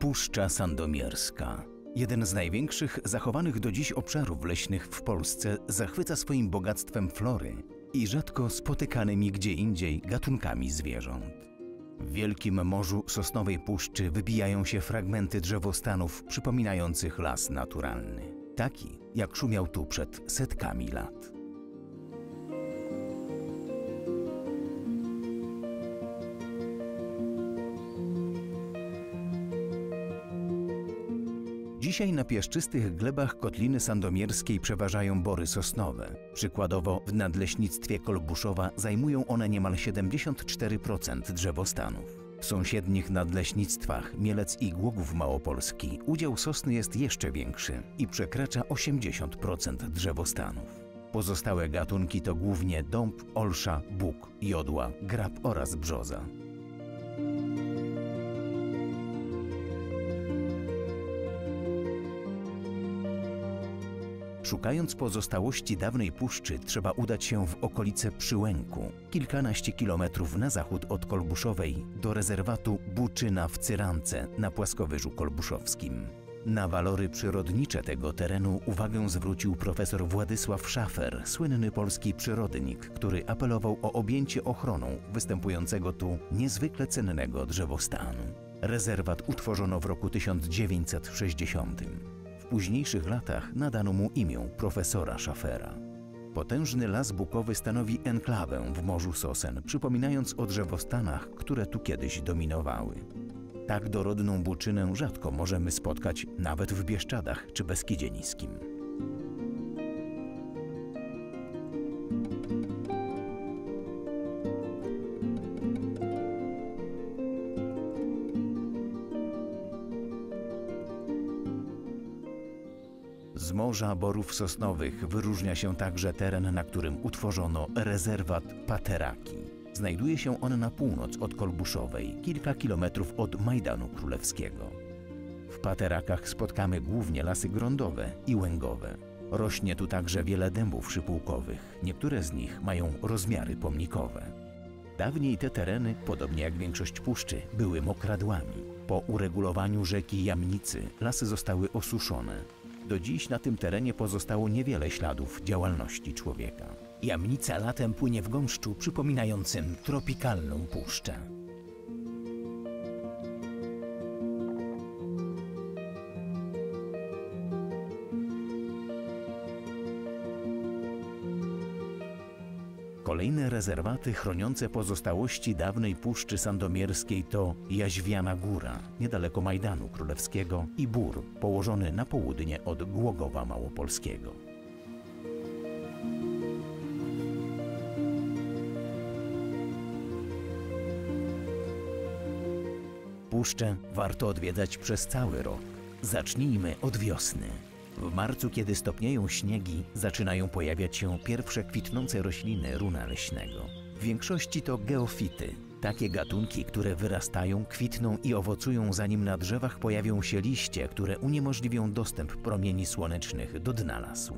Puszcza Sandomierska. Jeden z największych zachowanych do dziś obszarów leśnych w Polsce zachwyca swoim bogactwem flory i rzadko spotykanymi gdzie indziej gatunkami zwierząt. W wielkim morzu sosnowej puszczy wybijają się fragmenty drzewostanów przypominających las naturalny, taki jak szumiał tu przed setkami lat. Dzisiaj na piaszczystych glebach Kotliny Sandomierskiej przeważają bory sosnowe. Przykładowo w nadleśnictwie Kolbuszowa zajmują one niemal 74% drzewostanów. W sąsiednich nadleśnictwach Mielec i Głogów Małopolski udział sosny jest jeszcze większy i przekracza 80% drzewostanów. Pozostałe gatunki to głównie dąb, olsza, bóg, jodła, grab oraz brzoza. Szukając pozostałości dawnej puszczy, trzeba udać się w okolice Przyłęku, kilkanaście kilometrów na zachód od Kolbuszowej, do rezerwatu Buczyna w Cyrance na płaskowyżu kolbuszowskim. Na walory przyrodnicze tego terenu uwagę zwrócił profesor Władysław Szafer, słynny polski przyrodnik, który apelował o objęcie ochroną występującego tu niezwykle cennego drzewostanu. Rezerwat utworzono w roku 1960 późniejszych latach nadano mu imię profesora Schafera. Potężny las bukowy stanowi enklawę w Morzu Sosen, przypominając o drzewostanach, które tu kiedyś dominowały. Tak dorodną buczynę rzadko możemy spotkać nawet w Bieszczadach czy Beskidzie Niskim. Z morza borów sosnowych wyróżnia się także teren, na którym utworzono rezerwat Pateraki. Znajduje się on na północ od Kolbuszowej, kilka kilometrów od Majdanu Królewskiego. W Paterakach spotkamy głównie lasy grądowe i łęgowe. Rośnie tu także wiele dębów szypułkowych, niektóre z nich mają rozmiary pomnikowe. Dawniej te tereny, podobnie jak większość puszczy, były mokradłami. Po uregulowaniu rzeki Jamnicy lasy zostały osuszone, do dziś na tym terenie pozostało niewiele śladów działalności człowieka. Jamnica latem płynie w gąszczu przypominającym tropikalną puszczę. Kolejne rezerwaty chroniące pozostałości dawnej Puszczy Sandomierskiej to Jaźwiana Góra, niedaleko Majdanu Królewskiego i Bór, położony na południe od Głogowa Małopolskiego. Puszczę warto odwiedzać przez cały rok. Zacznijmy od wiosny. W marcu, kiedy stopnieją śniegi, zaczynają pojawiać się pierwsze kwitnące rośliny runa leśnego. W większości to geofity, takie gatunki, które wyrastają, kwitną i owocują zanim na drzewach pojawią się liście, które uniemożliwią dostęp promieni słonecznych do dna lasu.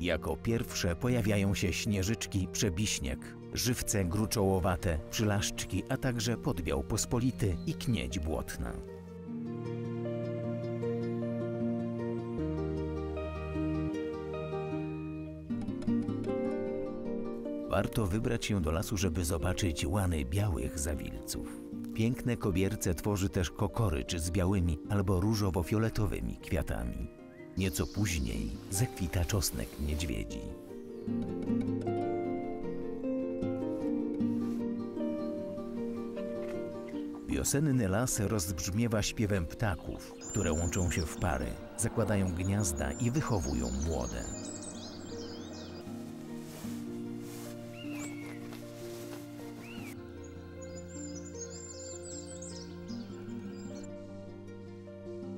Jako pierwsze pojawiają się śnieżyczki, przebiśnieg, żywce gruczołowate, przylaszczki, a także podbiał pospolity i knieć błotna. Warto wybrać się do lasu, żeby zobaczyć łany białych zawilców. Piękne kobierce tworzy też kokorycz z białymi albo różowo-fioletowymi kwiatami. Nieco później zakwita czosnek niedźwiedzi. Wiosenny las rozbrzmiewa śpiewem ptaków, które łączą się w pary, zakładają gniazda i wychowują młode.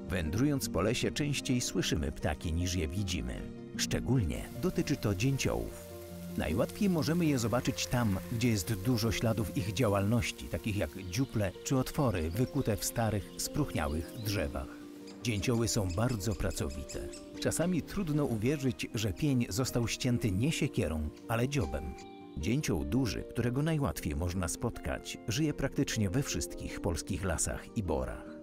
Wędrując po lesie częściej słyszymy ptaki niż je widzimy. Szczególnie dotyczy to dzięciołów. Najłatwiej możemy je zobaczyć tam, gdzie jest dużo śladów ich działalności, takich jak dziuple czy otwory wykute w starych, spróchniałych drzewach. Dzięcioły są bardzo pracowite. Czasami trudno uwierzyć, że pień został ścięty nie siekierą, ale dziobem. Dzięcioł duży, którego najłatwiej można spotkać, żyje praktycznie we wszystkich polskich lasach i borach.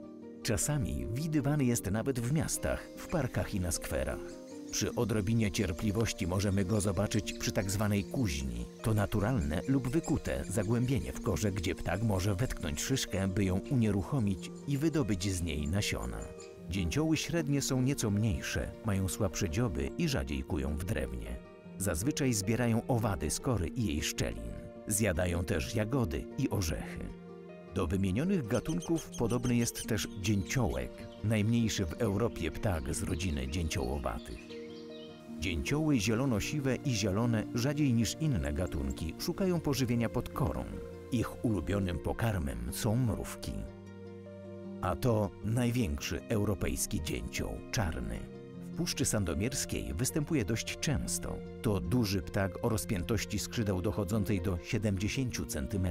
Czasami widywany jest nawet w miastach, w parkach i na skwerach. Przy odrobinie cierpliwości możemy go zobaczyć przy tak zwanej kuźni. To naturalne lub wykute zagłębienie w korze, gdzie ptak może wetknąć szyszkę, by ją unieruchomić i wydobyć z niej nasiona. Dzięcioły średnie są nieco mniejsze, mają słabsze dzioby i rzadziej kują w drewnie. Zazwyczaj zbierają owady z kory i jej szczelin. Zjadają też jagody i orzechy. Do wymienionych gatunków podobny jest też dzięciołek, najmniejszy w Europie ptak z rodziny dzięciołowatych. Dzięcioły zielono-siwe i zielone rzadziej niż inne gatunki szukają pożywienia pod korą. Ich ulubionym pokarmem są mrówki. A to największy europejski dzięcioł, czarny. W Puszczy Sandomierskiej występuje dość często. To duży ptak o rozpiętości skrzydeł dochodzącej do 70 cm.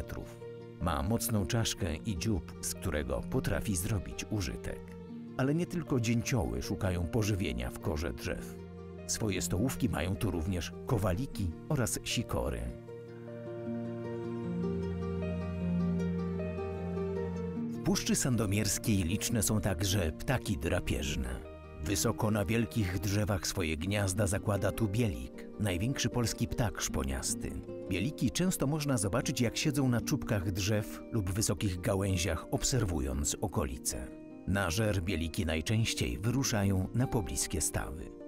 Ma mocną czaszkę i dziób, z którego potrafi zrobić użytek. Ale nie tylko dzięcioły szukają pożywienia w korze drzew. Swoje stołówki mają tu również kowaliki oraz sikory. W Puszczy Sandomierskiej liczne są także ptaki drapieżne. Wysoko na wielkich drzewach swoje gniazda zakłada tu bielik, największy polski ptak szponiasty. Bieliki często można zobaczyć jak siedzą na czubkach drzew lub wysokich gałęziach obserwując okolice. Na żer bieliki najczęściej wyruszają na pobliskie stawy.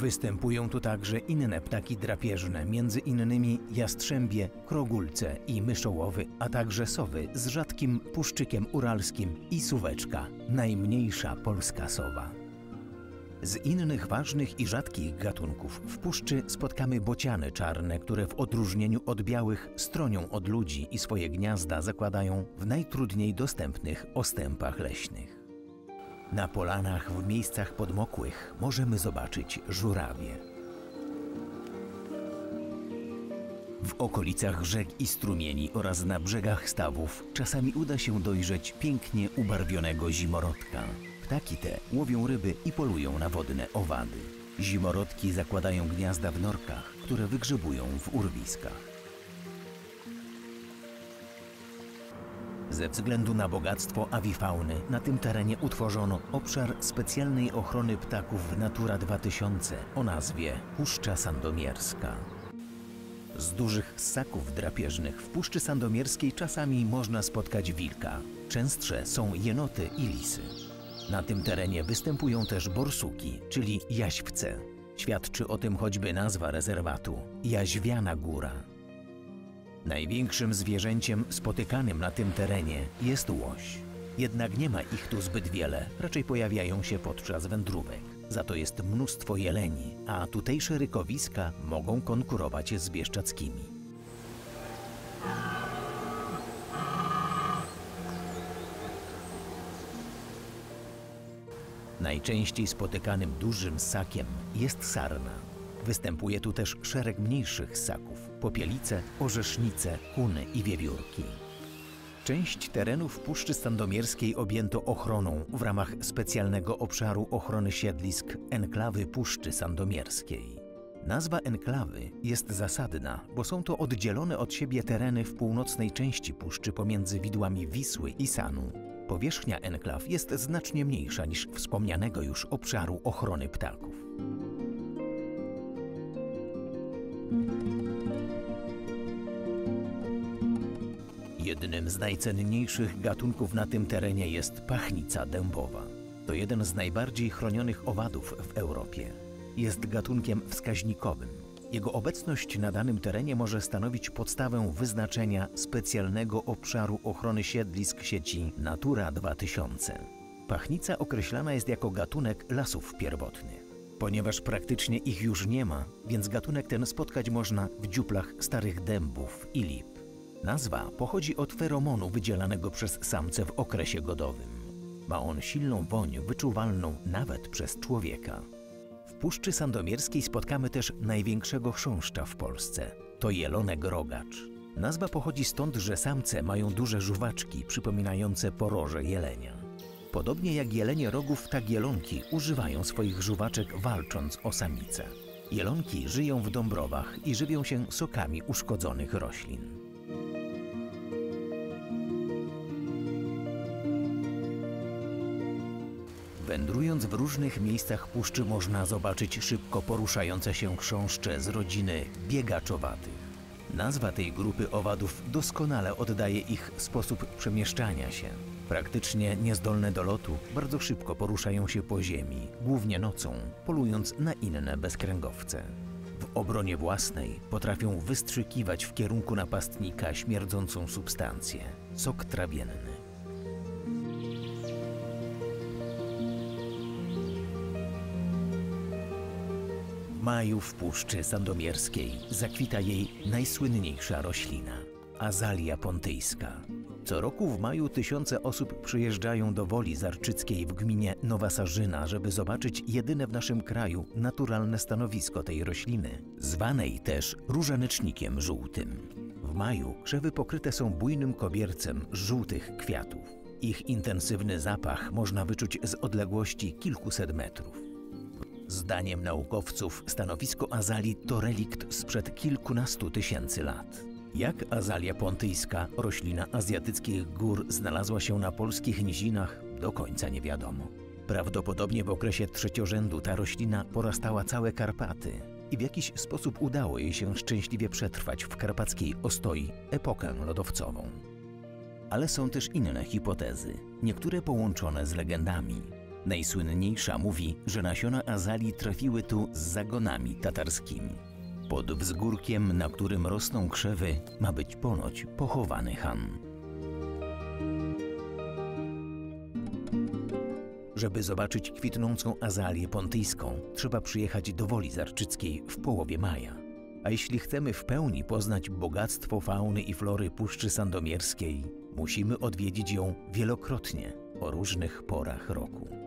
Występują tu także inne ptaki drapieżne, między innymi jastrzębie, krogulce i myszołowy, a także sowy z rzadkim puszczykiem uralskim i suweczka, najmniejsza polska sowa. Z innych ważnych i rzadkich gatunków w puszczy spotkamy bociany czarne, które w odróżnieniu od białych stronią od ludzi i swoje gniazda zakładają w najtrudniej dostępnych ostępach leśnych. Na polanach w miejscach podmokłych możemy zobaczyć żurawie. W okolicach rzek i strumieni oraz na brzegach stawów czasami uda się dojrzeć pięknie ubarwionego zimorodka. Ptaki te łowią ryby i polują na wodne owady. Zimorodki zakładają gniazda w norkach, które wygrzebują w urwiskach. Ze względu na bogactwo awifauny na tym terenie utworzono obszar specjalnej ochrony ptaków Natura 2000 o nazwie Puszcza Sandomierska. Z dużych ssaków drapieżnych w Puszczy Sandomierskiej czasami można spotkać wilka. Częstsze są jenoty i lisy. Na tym terenie występują też borsuki, czyli jaźwce. Świadczy o tym choćby nazwa rezerwatu – Jaźwiana Góra. Największym zwierzęciem spotykanym na tym terenie jest łoś. Jednak nie ma ich tu zbyt wiele, raczej pojawiają się podczas wędrówek. Za to jest mnóstwo jeleni, a tutejsze rykowiska mogą konkurować z bieszczadzkimi. Najczęściej spotykanym dużym ssakiem jest sarna. Występuje tu też szereg mniejszych ssaków, popielice, orzesznice, kuny i wiewiórki. Część terenów Puszczy Sandomierskiej objęto ochroną w ramach specjalnego obszaru ochrony siedlisk Enklawy Puszczy Sandomierskiej. Nazwa enklawy jest zasadna, bo są to oddzielone od siebie tereny w północnej części puszczy pomiędzy widłami Wisły i Sanu. Powierzchnia enklaw jest znacznie mniejsza niż wspomnianego już obszaru ochrony ptaków. Jednym z najcenniejszych gatunków na tym terenie jest pachnica dębowa. To jeden z najbardziej chronionych owadów w Europie. Jest gatunkiem wskaźnikowym. Jego obecność na danym terenie może stanowić podstawę wyznaczenia specjalnego obszaru ochrony siedlisk sieci Natura 2000. Pachnica określana jest jako gatunek lasów pierwotnych. Ponieważ praktycznie ich już nie ma, więc gatunek ten spotkać można w dziuplach starych dębów i lip. Nazwa pochodzi od feromonu wydzielanego przez samce w okresie godowym. Ma on silną woń wyczuwalną nawet przez człowieka. W Puszczy Sandomierskiej spotkamy też największego chrząszcza w Polsce. To jelonek rogacz. Nazwa pochodzi stąd, że samce mają duże żuwaczki przypominające poroże jelenia. Podobnie jak jelenie rogów, tak jelonki używają swoich żuwaczek walcząc o samicę. Jelonki żyją w dąbrowach i żywią się sokami uszkodzonych roślin. Wędrując w różnych miejscach puszczy można zobaczyć szybko poruszające się chrząszcze z rodziny biegaczowatych. Nazwa tej grupy owadów doskonale oddaje ich sposób przemieszczania się. Praktycznie niezdolne do lotu, bardzo szybko poruszają się po ziemi, głównie nocą, polując na inne bezkręgowce. W obronie własnej potrafią wystrzykiwać w kierunku napastnika śmierdzącą substancję sok trawienny. Maju w Puszczy Sandomierskiej zakwita jej najsłynniejsza roślina azalia pontyjska. Co roku w maju tysiące osób przyjeżdżają do Woli Zarczyckiej w gminie Nowa Sarzyna, żeby zobaczyć jedyne w naszym kraju naturalne stanowisko tej rośliny, zwanej też różanecznikiem żółtym. W maju krzewy pokryte są bujnym kobiercem żółtych kwiatów. Ich intensywny zapach można wyczuć z odległości kilkuset metrów. Zdaniem naukowców stanowisko azalii to relikt sprzed kilkunastu tysięcy lat. Jak azalia pontyjska, roślina azjatyckich gór, znalazła się na polskich nizinach, do końca nie wiadomo. Prawdopodobnie w okresie trzeciorzędu ta roślina porastała całe Karpaty i w jakiś sposób udało jej się szczęśliwie przetrwać w karpackiej ostoi epokę lodowcową. Ale są też inne hipotezy, niektóre połączone z legendami. Najsłynniejsza mówi, że nasiona azalii trafiły tu z zagonami tatarskimi. Pod wzgórkiem, na którym rosną krzewy, ma być ponoć pochowany Han. Żeby zobaczyć kwitnącą azalię pontyjską, trzeba przyjechać do Woli Zarczyckiej w połowie maja. A jeśli chcemy w pełni poznać bogactwo fauny i flory Puszczy Sandomierskiej, musimy odwiedzić ją wielokrotnie o różnych porach roku.